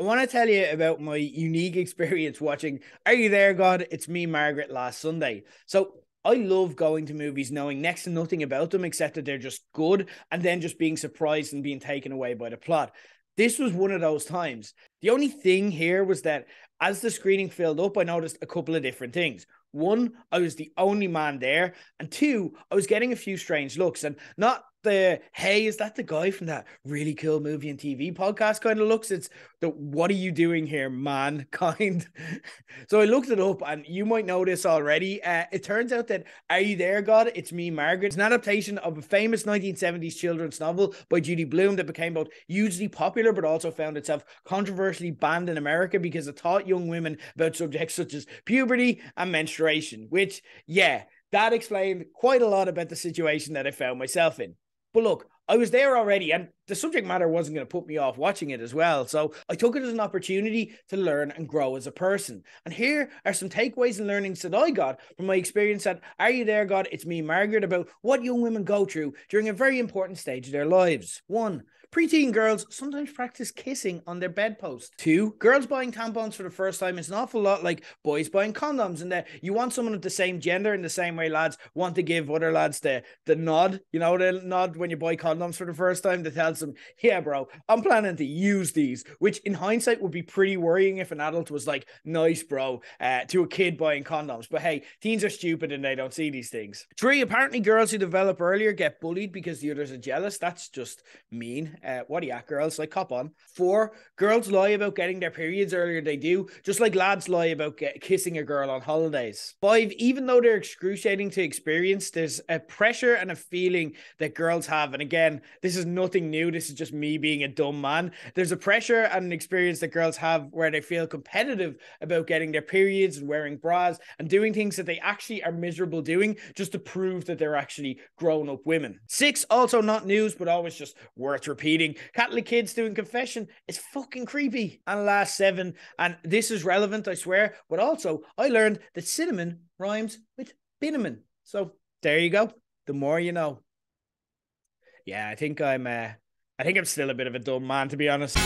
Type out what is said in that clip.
I want to tell you about my unique experience watching Are You There, God? It's Me, Margaret, last Sunday. So, I love going to movies knowing next to nothing about them except that they're just good and then just being surprised and being taken away by the plot. This was one of those times. The only thing here was that as the screening filled up, I noticed a couple of different things. One, I was the only man there, and two, I was getting a few strange looks, and not the hey, is that the guy from that really cool movie and TV podcast kind of looks? It's the what are you doing here, man? Kind. so I looked it up, and you might know this already. Uh, it turns out that Are You There, God? It's Me, Margaret. It's an adaptation of a famous 1970s children's novel by Judy Blume that became both hugely popular but also found itself controversially banned in America because it taught young women about subjects such as puberty and menstruation, which, yeah, that explained quite a lot about the situation that I found myself in. But look, I was there already, and the subject matter wasn't going to put me off watching it as well. So I took it as an opportunity to learn and grow as a person. And here are some takeaways and learnings that I got from my experience at Are You There, God? It's me, Margaret, about what young women go through during a very important stage of their lives. One, Preteen girls sometimes practice kissing on their bedpost. Two, girls buying tampons for the first time is an awful lot like boys buying condoms, and that you want someone of the same gender in the same way lads want to give other lads the the nod. You know, the nod when you buy condoms for the first time that tells them, "Yeah, bro, I'm planning to use these." Which, in hindsight, would be pretty worrying if an adult was like, "Nice, bro," uh, to a kid buying condoms. But hey, teens are stupid and they don't see these things. Three, apparently, girls who develop earlier get bullied because the others are jealous. That's just mean. Uh, what are you at, girls? Like, cop on. Four, girls lie about getting their periods earlier. They do, just like lads lie about get, kissing a girl on holidays. Five, even though they're excruciating to experience, there's a pressure and a feeling that girls have. And again, this is nothing new. This is just me being a dumb man. There's a pressure and an experience that girls have where they feel competitive about getting their periods and wearing bras and doing things that they actually are miserable doing just to prove that they're actually grown up women. Six, also not news, but always just worth repeating. Catholic kids doing confession is fucking creepy. And last seven, and this is relevant, I swear, but also I learned that cinnamon rhymes with cinnamon. So there you go. The more you know. Yeah, I think I'm uh I think I'm still a bit of a dumb man to be honest.